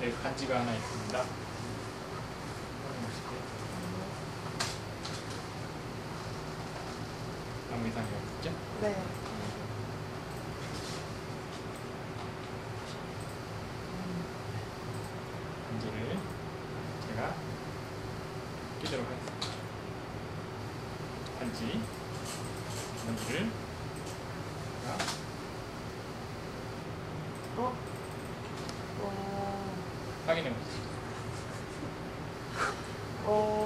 반지가 하나 있습니다. 아무 이상이 없죠? 네. 반지를 제가 끼도록 하겠습니다. 반지를 제가 어? 확인해보세요. 어...